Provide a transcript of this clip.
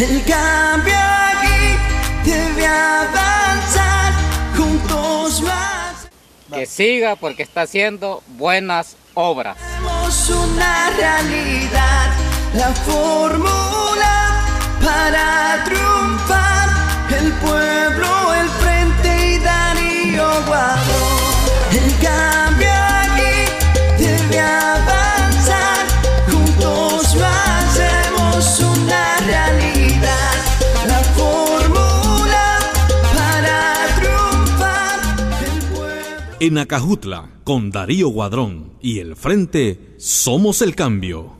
El cambio aquí debe avanzar juntos más. Que siga porque está haciendo buenas obras. Tenemos una realidad, la fórmula para triunfar. El pueblo, el frente y Darío Guadrón. El cambio En Acajutla, con Darío Guadrón y el Frente, somos el cambio.